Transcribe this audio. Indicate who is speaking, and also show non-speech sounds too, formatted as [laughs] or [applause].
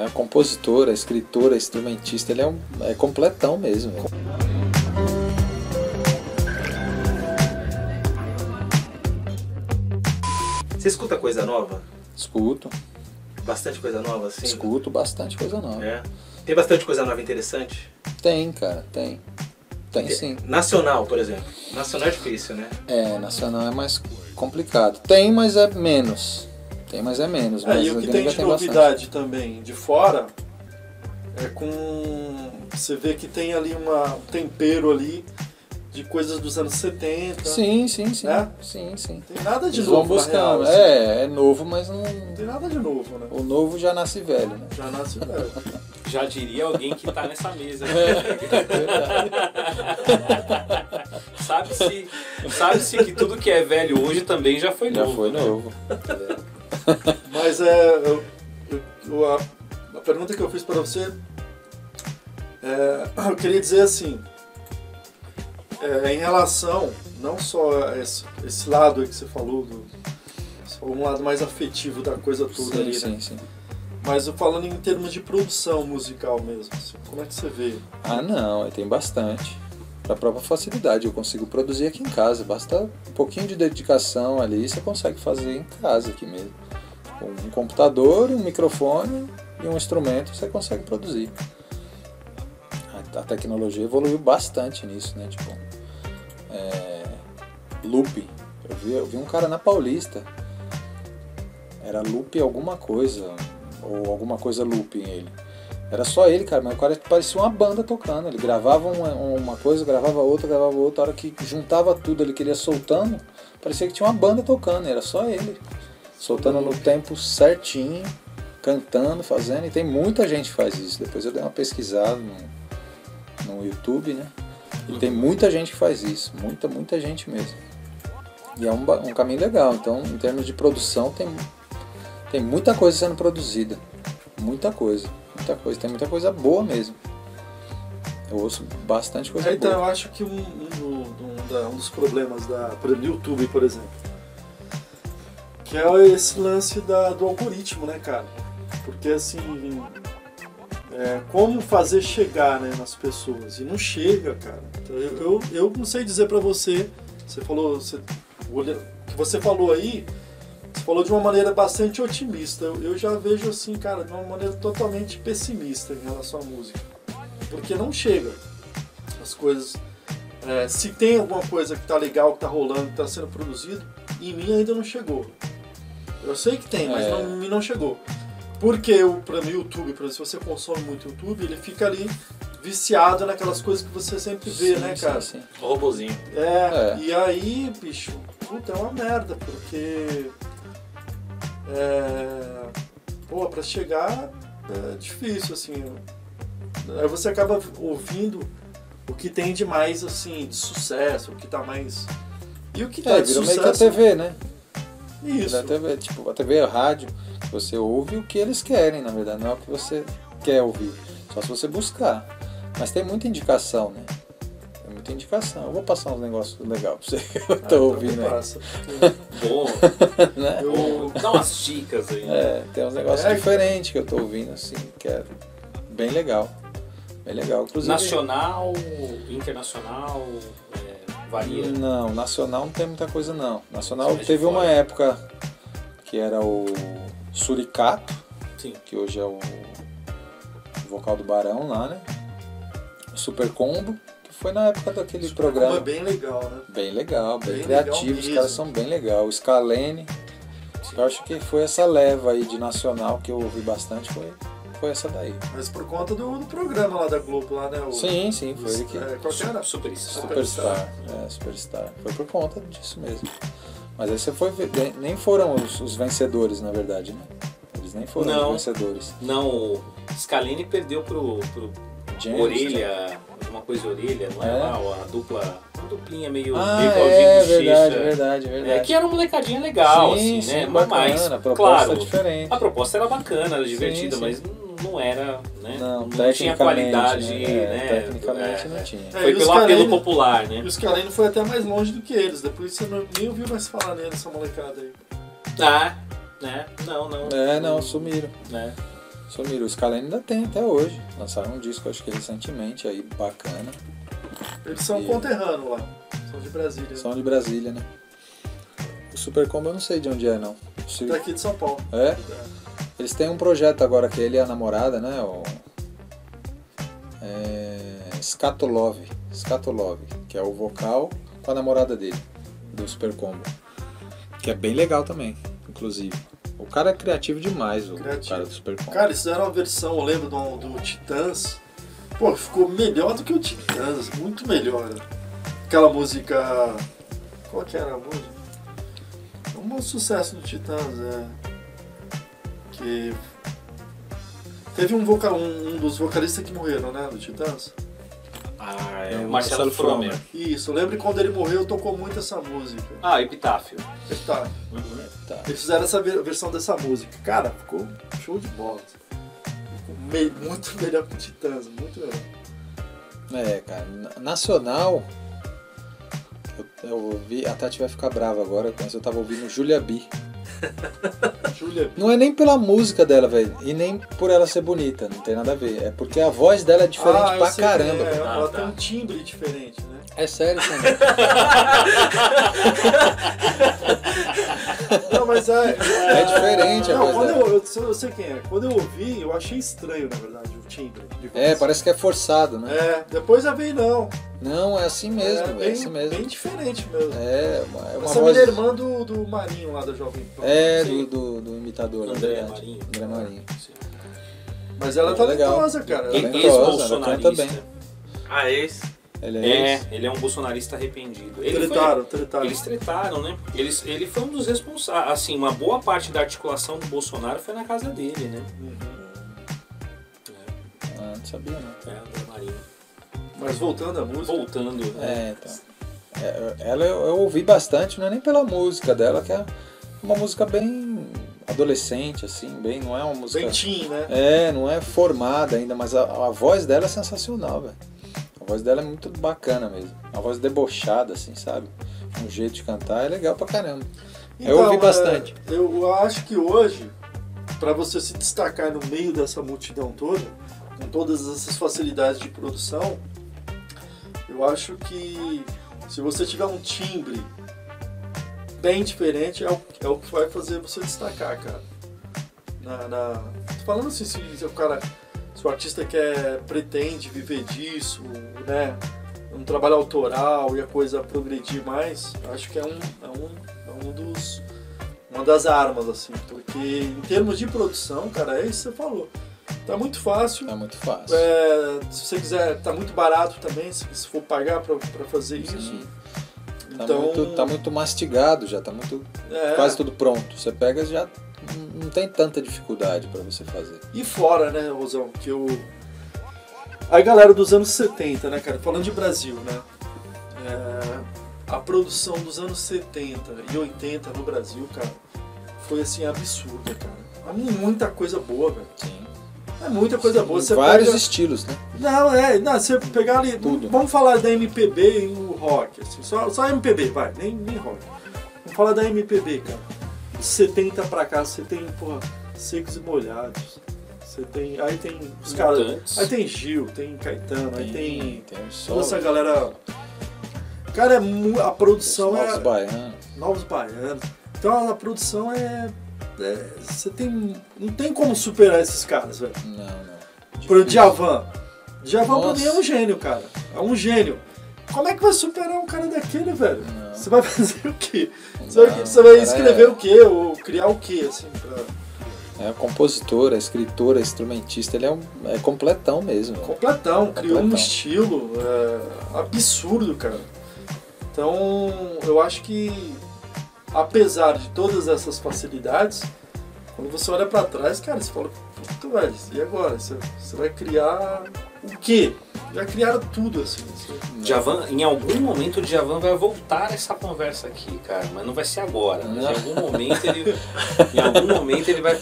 Speaker 1: É compositor, é escritor, é instrumentista, ele é, um, é completão mesmo.
Speaker 2: Você escuta coisa nova?
Speaker 1: Escuto,
Speaker 2: Bastante coisa nova, assim?
Speaker 1: escuto bastante coisa nova.
Speaker 2: É. Tem bastante coisa nova interessante?
Speaker 1: Tem, cara, tem. Tem sim.
Speaker 2: Nacional, por exemplo. Nacional é difícil, né?
Speaker 1: É, nacional é mais complicado. Tem, mas é menos. Tem, mas é menos.
Speaker 3: É,
Speaker 1: Mas
Speaker 3: e o que tem de
Speaker 1: tem
Speaker 3: novidade também de fora é com. Você vê que tem ali uma, um tempero ali de coisas dos anos 70.
Speaker 1: bastante. Sim, sim, sim.
Speaker 3: É?
Speaker 1: Sim, sim.
Speaker 3: Tem nada de
Speaker 1: Eles vão
Speaker 3: novo. na real,
Speaker 1: buscando.
Speaker 3: assim.
Speaker 1: É, é novo, mas não.
Speaker 3: Não tem nada de novo, né?
Speaker 1: O novo já nasce velho, né?
Speaker 3: Já nasce velho. [laughs]
Speaker 4: Já diria alguém que tá nessa mesa. [laughs] Sabe-se sabe-se que tudo que é velho hoje também já foi
Speaker 1: Já
Speaker 4: novo.
Speaker 1: foi novo. [laughs] [laughs]
Speaker 3: Mas é. Eu, eu- a, a pergunta que eu fiz para você. é, [clears throat] eu queria dizer assim. é, em relação, não só a esse, esse lado aí que você falou, do, um lado mais afetivo da coisa toda
Speaker 1: Sim,
Speaker 3: ali,
Speaker 1: sim,
Speaker 3: né?
Speaker 1: sim.
Speaker 3: Mas eu falando em termos de produção musical mesmo. assim, como é que você vê?
Speaker 1: Ah, não, aí tem bastante. Pra própria facilidade, eu consigo produzir aqui em casa. Basta um pouquinho de dedicação ali, você consegue fazer em casa aqui mesmo. Com um computador, um microfone e um instrumento, você consegue produzir. A- tecnologia evoluiu bastante nisso, né? Tipo, é, loop. Eu vi, eu vi um cara na Paulista. Era loop alguma coisa, ou alguma coisa loop ele. Era só ele, cara, mas o cara parecia uma banda tocando. Ele gravava uma, uma coisa, gravava outra, gravava outra. A hora que juntava tudo, ele queria soltando, parecia que tinha uma banda tocando, era só ele. Soltando no tempo certinho, cantando, fazendo. E tem muita gente que faz isso. Depois eu dei uma pesquisada no, no YouTube, né? E tem muita gente que faz isso. Muita, muita gente mesmo. E é um, um caminho legal. Então, em termos de produção, tem, tem muita coisa sendo produzida. Muita coisa. Muita coisa. Tem muita coisa boa mesmo. Eu ouço bastante coisa
Speaker 3: É, então eu
Speaker 1: boa.
Speaker 3: acho que um, um um um dos problemas da, por exemplo, do YouTube, por exemplo, que é esse lance da, do algoritmo, né, cara? Porque assim, é, como fazer chegar né, nas pessoas? E não chega, cara. Então, eu, eu, eu não sei dizer pra você, você falou, você, o que você falou aí, você falou de uma maneira bastante otimista. Eu, eu já vejo assim, cara, de uma maneira totalmente pessimista em relação à música. Porque não chega as coisas. é, se tem alguma coisa que tá legal, que tá rolando, que tá sendo produzido, em mim ainda não chegou. Eu sei que tem, mas
Speaker 1: É.
Speaker 3: não, não chegou. Porque o para o YouTube, por exemplo, se você consome muito YouTube, ele fica ali viciado naquelas coisas que você sempre vê,
Speaker 1: Sim,
Speaker 3: né,
Speaker 1: sim,
Speaker 3: cara?
Speaker 1: sim.
Speaker 4: O robozinho.
Speaker 3: É,
Speaker 1: É.
Speaker 3: e aí, bicho, puta, é uma merda, porque. É. Pô, pra chegar é difícil, assim. Aí você acaba ouvindo o que tem de mais, assim, de sucesso, o que tá mais. E o que tá
Speaker 1: É,
Speaker 3: de
Speaker 1: virou
Speaker 3: sucesso.
Speaker 1: meio que a TV, né?
Speaker 3: Isso.
Speaker 1: Da TV, tipo, a TV e a rádio, você ouve o que eles querem, na verdade, não é o que você quer ouvir. Só se você buscar. Mas tem muita indicação, né? Tem muita indicação. Eu vou passar uns negócios legais pra você [laughs] que eu
Speaker 3: Ah,
Speaker 1: tô
Speaker 3: então
Speaker 1: ouvindo aí. [laughs]
Speaker 4: Bom,
Speaker 1: Né?
Speaker 3: Eu-.
Speaker 4: Dá umas dicas aí.
Speaker 1: É, tem uns negócios
Speaker 3: É,
Speaker 1: diferentes que eu tô ouvindo, assim, que é bem legal. Bem legal. Inclusive.
Speaker 4: Nacional, internacional, é, varia.
Speaker 1: Não, nacional não tem muita coisa não. Nacional teve uma época que era o Suricato,
Speaker 4: Sim.
Speaker 1: que hoje é o vocal do Barão lá, né? O Super Combo, que foi na época daquele
Speaker 3: Como
Speaker 1: programa.
Speaker 3: é bem legal, né?
Speaker 1: Bem legal, bem,
Speaker 3: Bem
Speaker 1: criativo, os caras são bem legal. O Scalene, eu acho que foi essa leva aí de nacional que eu ouvi bastante, foi, foi essa daí.
Speaker 3: Mas por conta do, do programa lá da Globo, lá, né? O,
Speaker 1: Sim, sim, foi ele que.
Speaker 3: É, qual que era?
Speaker 4: Super isso.
Speaker 1: Superstar, é, Superstar. Foi por conta disso mesmo. Mas aí você foi ver, nem- foram os, os vencedores, na verdade, né? Eles nem foram
Speaker 4: Não.
Speaker 1: os vencedores.
Speaker 4: Não, o Scalini perdeu pro, pro
Speaker 1: James,
Speaker 4: Orelha, alguma coisa de Orelha, não é,
Speaker 1: É?
Speaker 4: lá? A dupla, uma duplinha meio,
Speaker 1: Ah, é,
Speaker 4: Claudinho Bochecha.
Speaker 1: verdade, verdade, verdade.
Speaker 4: É, que era uma molecadinha legal,
Speaker 1: sim,
Speaker 4: assim,
Speaker 1: sim,
Speaker 4: né?
Speaker 1: bacana,
Speaker 4: Mas,
Speaker 1: a proposta
Speaker 4: claro,
Speaker 1: é diferente.
Speaker 4: a proposta era bacana, era divertida,
Speaker 1: sim.
Speaker 4: mas não- não era, né?
Speaker 1: Não,
Speaker 4: tinha
Speaker 1: tecnicamente,
Speaker 4: qualidade,
Speaker 1: né?
Speaker 4: né?
Speaker 1: É, tecnicamente
Speaker 4: É,
Speaker 1: não tinha.
Speaker 3: É,
Speaker 4: Foi
Speaker 3: e os
Speaker 4: pelo apelo popular,
Speaker 3: E
Speaker 4: né?
Speaker 3: o Scalene foi até mais longe do que eles. Depois você não, nem ouviu mais falar nele, essa molecada aí.
Speaker 4: Ah, né? Não, não.
Speaker 1: É, não, sumiram.
Speaker 4: Né?
Speaker 1: Sumiram. O Scalene ainda tem até hoje. Lançaram um disco, acho que recentemente, aí bacana.
Speaker 3: Eles são
Speaker 1: E-
Speaker 3: conterrâneos lá. São de Brasília.
Speaker 1: São de Brasília, né? O Super Combo eu não sei de onde é, não. Se-
Speaker 3: Daqui de São Paulo.
Speaker 1: É? Eles têm um projeto agora que ele e a namorada, né? O... É... Scatolov. Scatolov, que é o vocal com a namorada dele, do Super Combo. Que é bem legal também, inclusive. O cara é criativo demais, o
Speaker 3: Criativo.
Speaker 1: cara do Super Combo.
Speaker 3: Cara, eles fizeram uma versão, eu lembro do, do Titãs. Pô, ficou melhor do que o Titãs, muito melhor. Aquela música. Qual que era a música? Um sucesso do Titãs, é. Que. Teve um, vocal, um, um dos vocalistas que morreram, né? Do Titãs.
Speaker 4: Ah, é
Speaker 1: É,
Speaker 4: o Marcelo
Speaker 1: Marcelo
Speaker 4: Fromer.
Speaker 1: Fromer.
Speaker 3: Isso, eu lembro que quando ele morreu tocou muito essa música.
Speaker 4: Ah, Epitáfio.
Speaker 3: Tá.
Speaker 1: Tá.
Speaker 3: Eles fizeram essa ver- versão dessa música. Cara, ficou show de bola. Ficou me- muito [laughs] melhor que o Titãs, muito melhor.
Speaker 1: É, cara, na- nacional. Eu, eu ouvi, a Tati vai ficar brava agora, mas eu tava ouvindo Julia B. Não é nem pela música dela, velho, e nem por ela ser bonita, não tem nada a ver. É porque a voz dela é diferente
Speaker 3: Ah,
Speaker 1: pra caramba.
Speaker 3: É,
Speaker 1: velho.
Speaker 4: Ah,
Speaker 3: ela
Speaker 4: tá.
Speaker 3: tem um timbre diferente, né?
Speaker 1: É sério também. [laughs]
Speaker 3: Não, mas é.
Speaker 1: É diferente a
Speaker 3: Não,
Speaker 1: voz
Speaker 3: quando eu, eu, sei- eu sei quem é. Quando eu ouvi, eu achei estranho, na verdade, o timbre.
Speaker 1: É, parece que é forçado, né?
Speaker 3: É, depois eu vi, não.
Speaker 1: Não, é assim mesmo,
Speaker 3: é,
Speaker 1: velho, é
Speaker 3: bem,
Speaker 1: assim mesmo.
Speaker 3: bem diferente mesmo.
Speaker 1: É, uma, é uma
Speaker 3: Essa
Speaker 1: voz...
Speaker 3: mulher irmã do, do Marinho lá da Jovem Pan.
Speaker 1: É, do, do, do imitador,
Speaker 4: André. Marinho.
Speaker 1: André Marinho.
Speaker 4: Sim.
Speaker 3: Mas ela é
Speaker 1: Muito legal.
Speaker 3: talentosa, cara.
Speaker 1: Ela é
Speaker 3: é-
Speaker 1: talentosa, ela canta bem.
Speaker 2: Ah, esse?
Speaker 1: Ele é,
Speaker 4: É, ele é um bolsonarista arrependido. Ele foi-
Speaker 3: Tretaram, tretaram.
Speaker 4: Eles tretaram, né? Eles, ele foi um dos responsáveis. Assim, uma boa parte da articulação do Bolsonaro foi na casa dele, né?
Speaker 3: Uhum.
Speaker 1: Ah, não sabia, não.
Speaker 4: É, André Marinho.
Speaker 3: Mas voltando à música.
Speaker 4: Voltando. né?
Speaker 1: É, então. É, ela eu, eu ouvi bastante, não é nem pela música dela, que é uma música bem adolescente, assim, bem, não é uma música.
Speaker 3: Bem teen, né?
Speaker 1: É, não é formada ainda, mas a, a voz dela é sensacional, velho. A voz dela é muito bacana mesmo. Uma voz debochada, assim, sabe? Um jeito de cantar é legal pra caramba. Eu ouvi
Speaker 3: é,
Speaker 1: bastante.
Speaker 3: eu acho que hoje, para você se destacar no meio dessa multidão toda, com todas essas facilidades de produção, eu acho que se você tiver um timbre bem diferente, é o, é o que vai fazer você destacar, cara. Na, na- falando assim, se o cara, se o artista quer, pretende viver disso, né? Um trabalho autoral e a coisa progredir mais, acho que é um, é um, é um dos uma das armas, assim, porque em termos de produção, cara, é isso que você falou. Tá muito fácil.
Speaker 1: É muito fácil.
Speaker 3: É, se você quiser, tá muito barato também, se, se for pagar pra, pra fazer isso.
Speaker 1: Sim. Tá,
Speaker 3: Então,
Speaker 1: muito, tá muito mastigado já, tá muito
Speaker 3: é,
Speaker 1: quase tudo pronto. Você pega já não- tem tanta dificuldade pra você fazer.
Speaker 3: E fora, né, Rosão, que eu. A galera dos anos 70, né, cara? Falando de Brasil, né? É, a produção dos anos 70 e 80 no Brasil, cara, foi assim absurda, cara. Há muita coisa boa, velho.
Speaker 1: Sim.
Speaker 3: É muita coisa boa. Você
Speaker 1: Vários
Speaker 3: pega...
Speaker 1: estilos, né?
Speaker 3: Não, é, não, você pegar ali.
Speaker 1: Tudo.
Speaker 3: Vamos falar da MPB e o rock, assim, só, só MPB, vai, nem, nem rock. Vamos falar da MPB, cara. De 70 pra cá, você tem, porra, secos e molhados. Você tem. Aí tem os caras. Aí tem Gil, tem Caetano, aí tem.
Speaker 1: tem
Speaker 3: Toda essa galera. Cara, é a produção
Speaker 1: os novos
Speaker 3: é.
Speaker 1: baianos.
Speaker 3: Novos baianos. Então a produção é. é- Você tem. Não tem como superar esses caras, velho.
Speaker 1: Não, não.
Speaker 3: Pro
Speaker 1: Difícil.
Speaker 3: Djavan. Djavan pra mim é um gênio, cara. É um gênio. Como é que vai superar um cara daquele, velho?
Speaker 1: Não.
Speaker 3: Você vai [laughs] fazer o quê?
Speaker 1: Não
Speaker 3: Você vai, você vai escrever
Speaker 1: é-
Speaker 3: o quê? Ou criar o quê, assim, pra...
Speaker 1: É compositor, é escritor, é instrumentista, ele é, um, é completão mesmo.
Speaker 3: Completão, criou um estilo é, absurdo, cara. Então, eu acho que, apesar de todas essas facilidades, quando você olha pra trás, cara, você fala, puta, velho, e agora? Você, você vai criar o quê? Já criaram tudo, assim. Você...
Speaker 4: Djavan, em algum momento o Djavan vai voltar essa conversa aqui, cara, mas não vai ser agora. Mas em
Speaker 1: Não.
Speaker 4: algum momento ele, em algum momento ele vai